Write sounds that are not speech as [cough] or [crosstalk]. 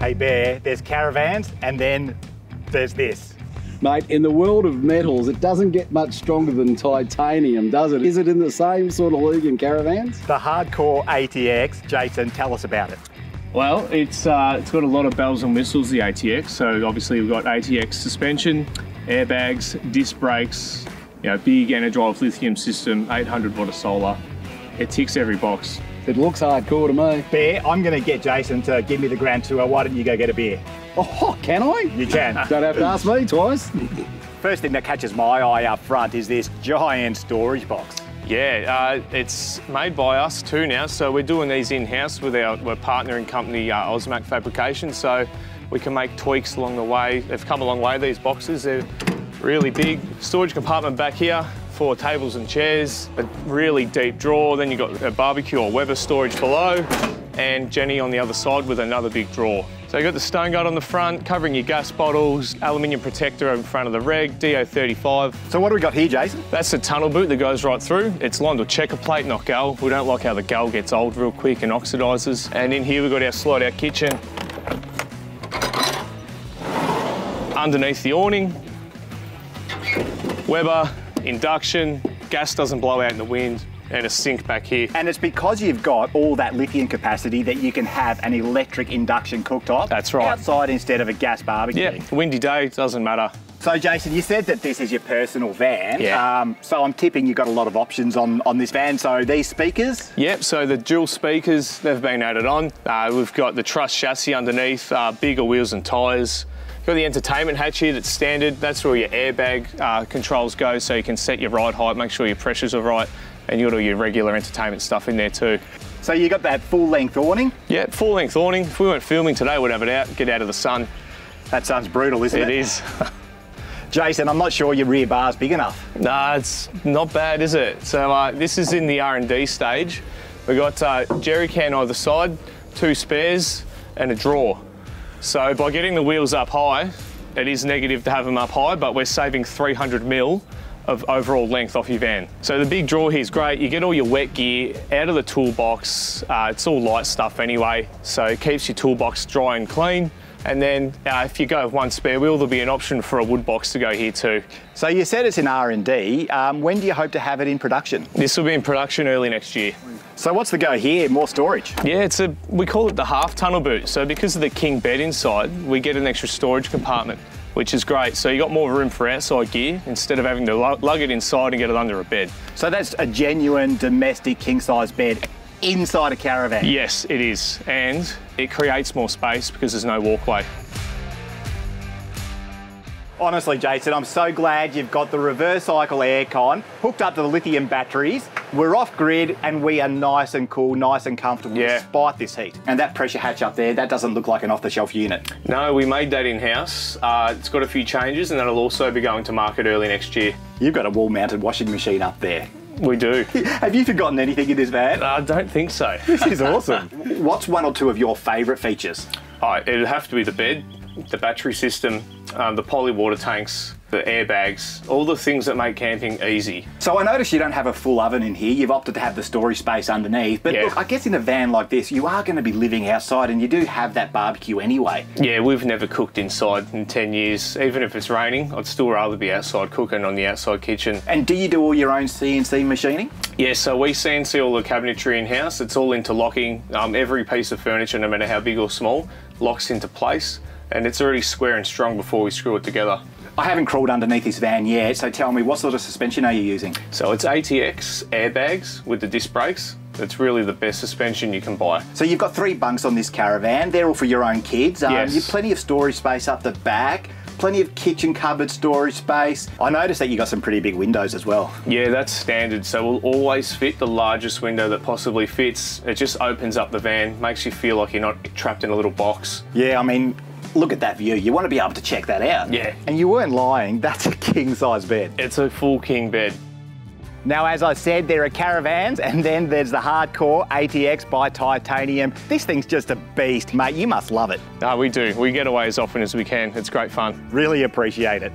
Hey Bear, there's caravans and then there's this. Mate, in the world of metals, it doesn't get much stronger than titanium, does it? Is it in the same sort of league in caravans? The hardcore ATX. Jason, tell us about it. Well, it's uh, it's got a lot of bells and whistles, the ATX. So obviously we've got ATX suspension, airbags, disc brakes, you know, big Enerdrive lithium system, 800 watt of solar. It ticks every box. It looks hardcore to me. Bear, I'm going to get Jason to give me the grand tour. Why don't you go get a beer? Oh, can I? You can. [laughs] Don't have to ask me twice. First thing that catches my eye up front is this giant storage box. Yeah, uh, it's made by us too now. So we're doing these in-house with our we're partnering company uh, Osmac Fabrication. So we can make tweaks along the way. They've come a long way, these boxes. They're really big. Storage compartment back here, four tables and chairs, a really deep drawer. Then you've got a barbecue or Weber storage below and Jenny on the other side with another big drawer. So you've got the stone guard on the front, covering your gas bottles, aluminium protector in front of the reg, DO35. So what do we got here, Jason? That's the tunnel boot that goes right through. It's lined with checker plate, not gal. We don't like how the gal gets old real quick and oxidises. And in here we've got our slide out kitchen. Underneath the awning, Weber, induction, gas doesn't blow out in the wind, and a sink back here. And it's because you've got all that lithium capacity that you can have an electric induction cooktop. That's right. Outside instead of a gas barbecue. Yeah, windy day, doesn't matter. So Jason, you said that this is your personal van. Yeah. Um, so I'm tipping you've got a lot of options on, on this van. So these speakers, Yep, so the dual speakers, they've been added on. Uh, we've got the truss chassis underneath, uh, bigger wheels and tyres. Got the entertainment hatch here that's standard. That's where your airbag uh, controls go, so you can set your ride height, make sure your pressures are right, and you've got all your regular entertainment stuff in there too. so you got that full length awning. Yeah, full length awning. If we weren't filming today, we'd have it out, get out of the sun. That sounds brutal, isn't it? It is. [laughs] Jason, I'm not sure your rear bar's big enough. Nah, it's not bad, is it? So uh, this is in the R&D stage. We've got uh, jerry can either side, two spares, and a drawer. So by getting the wheels up high, it is negative to have them up high, but we're saving 300 mil of overall length off your van. So the big draw here is great. You get all your wet gear out of the toolbox. Uh, it's all light stuff anyway, so it keeps your toolbox dry and clean. And then uh, if you go with one spare wheel, there'll be an option for a wood box to go here too. So you said it's in R&D. Um, when do you hope to have it in production? This will be in production early next year. So what's the go here? More storage. Yeah, it's a we call it the half tunnel boot. So because of the king bed inside, we get an extra storage compartment, which is great. So you got more room for outside gear instead of having to lug it inside and get it under a bed. So that's a genuine domestic king size bed inside a caravan. Yes, it is, and it creates more space because there's no walkway. Honestly, Jason, I'm so glad you've got the reverse cycle aircon hooked up to the lithium batteries. We're off grid and we are nice and cool, nice and comfortable Yeah. despite this heat. And that pressure hatch up there, that doesn't look like an off the shelf unit. No, we made that in house. Uh, it's got a few changes, and that'll also be going to market early next year. You've got a wall mounted washing machine up there. We do. [laughs] Have you forgotten anything in this van? I don't think so. [laughs] This is awesome. What's one or two of your favourite features? All right, it'd have to be the bed, the battery system, um, the poly water tanks, the airbags, all the things that make camping easy. So I notice you don't have a full oven in here. You've opted to have the storage space underneath. But Yeah. look, I guess in a van like this, you are going to be living outside and you do have that barbecue anyway. Yeah, we've never cooked inside in 10 years. Even if it's raining, I'd still rather be outside cooking on the outside kitchen. And do you do all your own CNC machining? Yeah, so we CNC all the cabinetry in house. It's all interlocking. Um, every piece of furniture, no matter how big or small, locks into place. And it's already square and strong before we screw it together. I haven't crawled underneath this van yet, so tell me, what sort of suspension are you using? So it's ATX airbags with the disc brakes. It's really the best suspension you can buy. So you've got three bunks on this caravan. They're all for your own kids. Um, Yes. You've plenty of storage space up the back, plenty of kitchen cupboard storage space. I noticed that you got some pretty big windows as well. Yeah, that's standard. So we'll always fit the largest window that possibly fits. It just opens up the van, makes you feel like you're not trapped in a little box. Yeah, I mean, look at that view. You want to be able to check that out. Yeah. And you weren't lying. That's a king size bed. It's a full king bed. Now, as I said, there are caravans, and then there's the hardcore ATX by Titanium. This thing's just a beast, mate. You must love it. No, we do. We get away as often as we can. It's great fun. Really appreciate it.